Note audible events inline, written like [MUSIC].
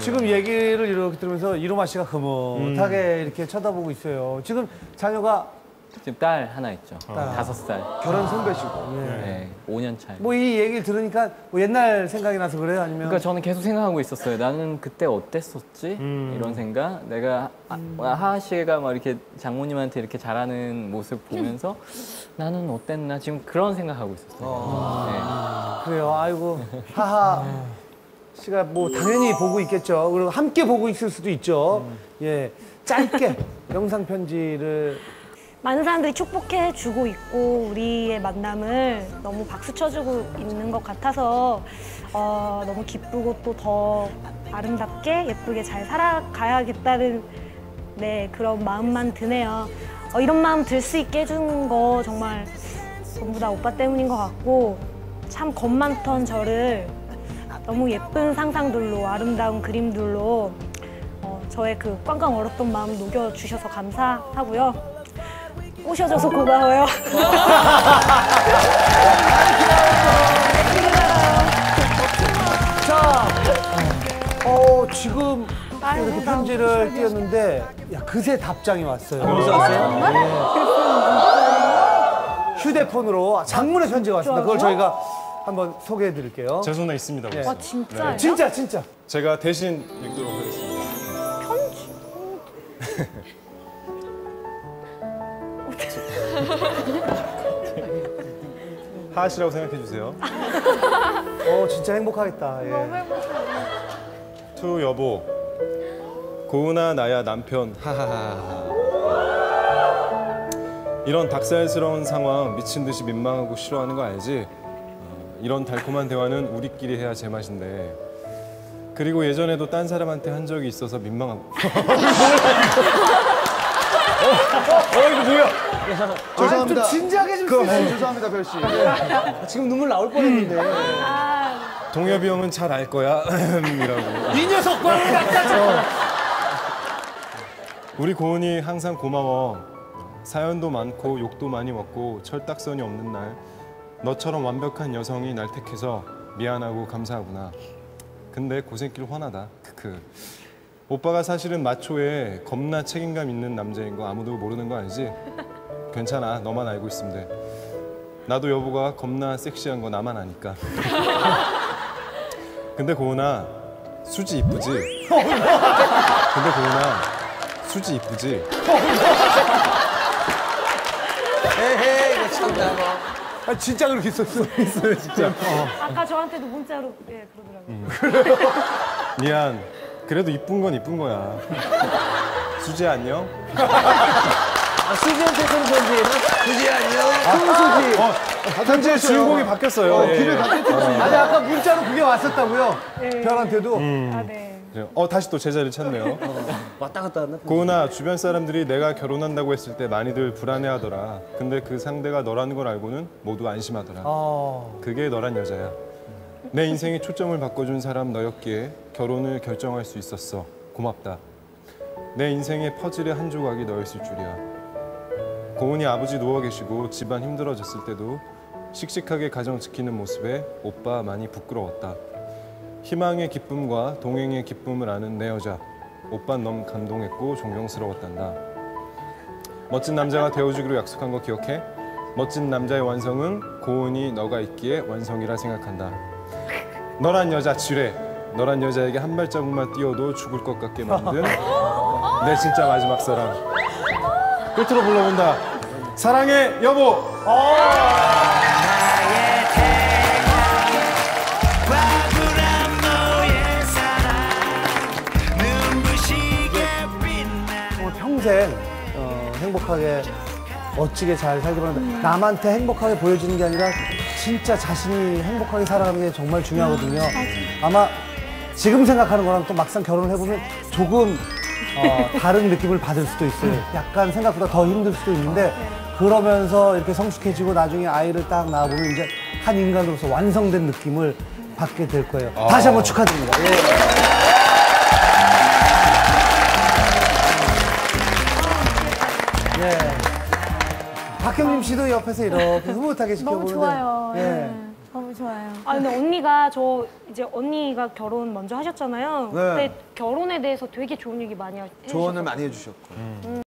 지금 얘기를 이렇게 들으면서 이로마 씨가 흐뭇하게 이렇게 쳐다보고 있어요. 지금 자녀가 지금 딸 하나 있죠. 딸. 다섯 살. 결혼 선배시고. 예. 네, 5년 차이. 뭐 이 얘기를 들으니까 뭐 옛날 생각이 나서 그래요? 아니면 그러니까 저는 계속 생각하고 있었어요. 나는 그때 어땠었지? 이런 생각. 내가 아, 하하 씨가 막 이렇게 장모님한테 이렇게 잘하는 모습 보면서 나는 어땠나 지금 그런 생각하고 있었어요. 그래요. 아이고 하하 씨가 뭐 당연히 보고 있겠죠. 그리고 함께 보고 있을 수도 있죠. 예, 짧게 [LAUGHS] 영상 편지를 많은 사람들이 축복해 주고 있고 우리의 만남을 너무 박수 쳐주고 있는 것 같아서 어, 너무 기쁘고 또 더 아름답게 예쁘게 잘 살아가야겠다는 네 그런 마음만 드네요. 어, 이런 마음 들 수 있게 해준 거 정말 전부 다 오빠 때문인 것 같고 참 겁 많던 저를 너무 예쁜 상상들로 아름다운 그림들로 어, 저의 그 꽝꽝 얼었던 마음 녹여주셔서 감사하고요. 오셔줘서 고마워요. 자, 어 지금 이렇게 나 편지를 띄웠는데 야 그새 답장이 왔어요. 어디서 왔어요? 예. 휴대폰으로 장문의 편지가 왔습니다. 그걸. 저희가 한번 소개해 드릴게요. 제 손에 있습니다. 예. 벌써. 와 진짜요? 진짜 진짜. 제가 대신 읽도록 하겠습니다. 편지? 하하씨라고 생각해 주세요. 어 진짜 행복하겠다. 예. To 여보, 고은아 나야 남편 하하하하. 이런 닭살스러운 상황 미친 듯이 민망하고 싫어하는 거 알지? 어, 이런 달콤한 대화는 우리끼리 해야 제맛인데. 그리고 예전에도 딴 사람한테 한 적이 있어서 민망하고. [LAUGHS] 어, 이거 뭐야? 아, 좀 진지하게 좀 그, 쓰세요. 어, 죄송합니다, 별 씨. 지금 눈물 나올 뻔했는데. 동엽이 형은 잘 알 거야. [LAUGHS] 이라고. 이 녀석 과 우리 고은이 항상 고마워. 사연도 많고 욕도 많이 먹고 철딱선이 없는 날 너처럼 완벽한 여성이 날 택해서 미안하고 감사하구나. 근데 고생길 화나다. 크크. 오빠가 사실은 마초에 겁나 책임감 있는 남자인 거 아무도 모르는 거 알지? 괜찮아. 너만 알고 있으면 돼. 나도 여보가 겁나 섹시한 거 나만 아니까. [LAUGHS] 근데 고은아 수지 이쁘지? 근데 고은아 수지 이쁘지? 아, 진짜 그렇게 있었어. [LAUGHS] 있어요, 진짜. 아까 저한테도 문자로 예 그러더라고요. [LAUGHS] 미안. 그래도 이쁜 건 이쁜 거야. 수지 안녕? 수지한테 쓰는 편지는 수지 안녕. 수지. 어, 편지의 주인공이 바뀌었어요. 예, 예. 아니 아까 문자로 그게 왔었다고요? 별한테도. 아 네. 그래요. 어 다시 또 제자리를 찾네요. [LAUGHS] 왔다 갔다 왔나? 고은아 주변 사람들이 내가 결혼한다고 했을 때 많이들 불안해하더라. 근데 그 상대가 너라는 걸 알고는 모두 안심하더라. 어. 그게 너란 여자야. 내 인생의 초점을 바꿔준 사람 너였기에 결혼을 결정할 수 있었어. 고맙다. 내 인생의 퍼즐의 한 조각이 너였을 줄이야. 고은이 아버지 누워 계시고 집안 힘들어졌을 때도 씩씩하게 가정 지키는 모습에 오빠 많이 부끄러웠다. 희망의 기쁨과 동행의 기쁨을 아는 내 여자. 오빤 너무 감동했고 존경스러웠단다. 멋진 남자가 되어주기로 약속한 거 기억해? 멋진 남자의 완성은 고은이 너가 있기에 완성이라 생각한다. 너란 여자 지뢰. 너란 여자에게 한 발자국만 뛰어도 죽을 것 같게 만든 [LAUGHS] 내 진짜 마지막 사랑. 끝으로 불러본다. 사랑해 여보. 평생 어, 행복하게 멋지게 잘 살기 바랍니다. 남한테 행복하게 보여주는 게 아니라 진짜 자신이 행복하게 살아가는 게 정말 중요하거든요. 아마 지금 생각하는 거랑 또 막상 결혼을 해보면 조금 어, 다른 느낌을 받을 수도 있어요. 약간 생각보다 더 힘들 수도 있는데 그러면서 이렇게 성숙해지고 나중에 아이를 딱 낳아보면 이제 한 인간으로서 완성된 느낌을 받게 될 거예요. 다시 한번 축하드립니다. 예. 예. 박경림 씨도 옆에서 이렇게 [LAUGHS] 흐뭇하게 지켜보는데 너무 좋아요. 예. 예. 너무 좋아요. 아 근데 언니가 저 이제 언니가 결혼 먼저 하셨잖아요. 네. 그때 결혼에 대해서 되게 좋은 얘기 많이 해주셨고 조언을 많이 해주셨고.